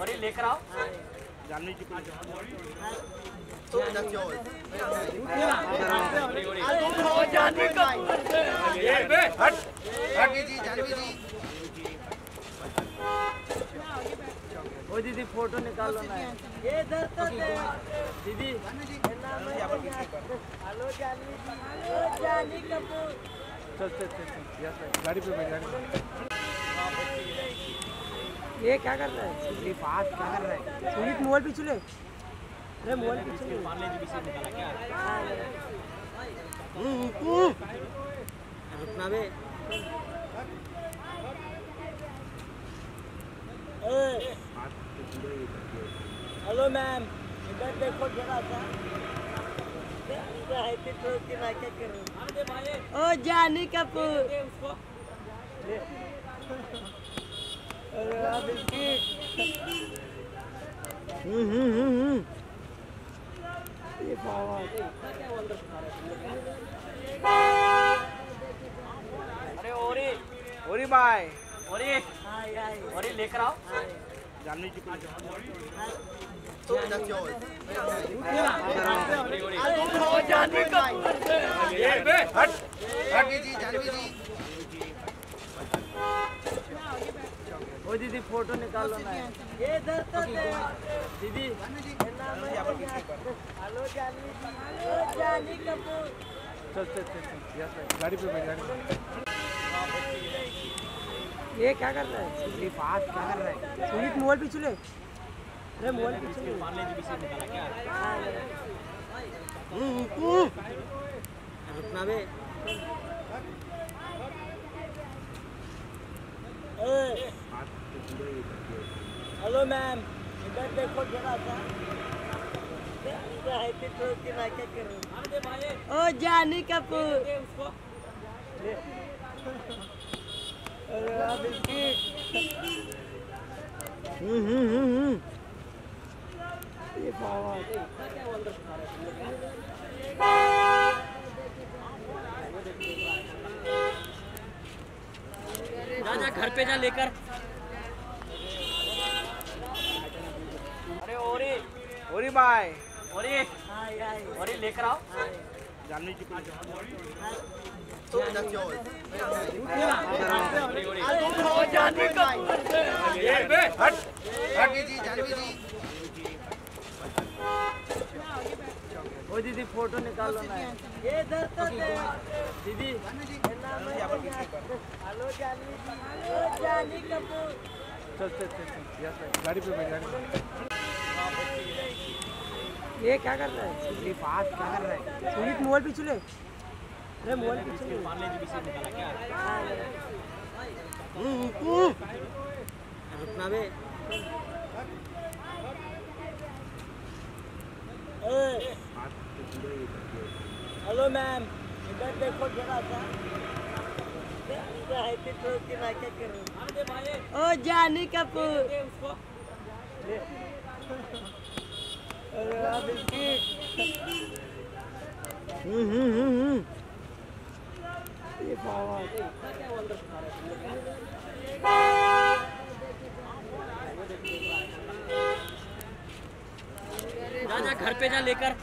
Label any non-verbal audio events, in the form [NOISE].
और ये लेकर आओ। जानवी ओ दीदी फ़ोटो निकाल ना ये दीदी हेलो जानवी जानवी कपूर चल। चल चल गाड़ी पे गाड़ी पे ये क्या कर रहा है? ये पास क्या कर रहा है? सुनीत मोबाइल पीछे ले अरे मोबाइल पीछे ले रुकना बे हेलो मैम इधर देखो जरा सा। ओ जानी कपूर अरे और ये ओरी बाय। और ये और ये लेकर आओ जानवी की जानवी कपूर ओ दीदी फ़ोटो निकाल ना। ये इधर तो दीदी हेलो जानवी जी जानवी कपूर। चल चल चल गाड़ी पे बैठ गाड़ी ये क्या कर रहा है? ये क्या कर रहा है? सुनीत मोबाइल पीछे ले। अरे मोबाइल पीछे ले। रुकना बे। हेलो मैम इधर देखो जरा सा। ओ जानी कपूर ये बाबा। जा जा घर पे जा लेकर अरे और ये ओरी बाय। और ये लेकर आओ। जानवी की जानवी कपूर ओ दीदी फ़ोटो निकाल लो ना। ये इधर तो दीदी हेलो जानवी जी। जानवी कपूर। चल चल चल चल। यस गाड़ी पे बैठ गाड़ी पे ये क्या कर रहा है? ये पास क्या कर रहा है? सुनीत मोबाइल पीछे ले अरे मोबाइल पीछे ले रुकना बे हेलो मैम इधर देखो जरा सा। ओ जानी कपूर [LAUGHS] घर पे जा लेकर।